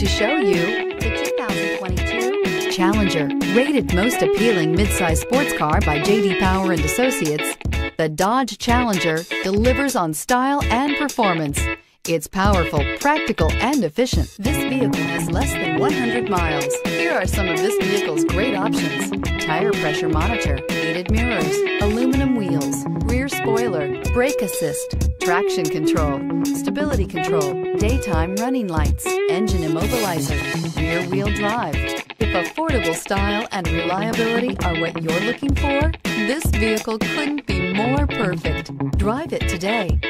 to show you the 2022 Challenger. Rated most appealing midsize sports car by J.D. Power and Associates, the Dodge Challenger delivers on style and performance. It's powerful, practical, and efficient. This vehicle has less than 100 miles. Here are some of this vehicle's great options. Tire pressure monitor, heated mirrors, aluminum wheels, rear spoiler, brake assist, traction control, stability control, daytime running lights, engine immobilizer, rear wheel drive. If affordable style and reliability are what you're looking for, this vehicle couldn't be more perfect. Drive it today.